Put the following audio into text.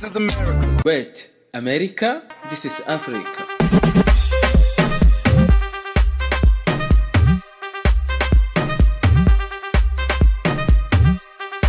This is America. Wait, America? This is Africa.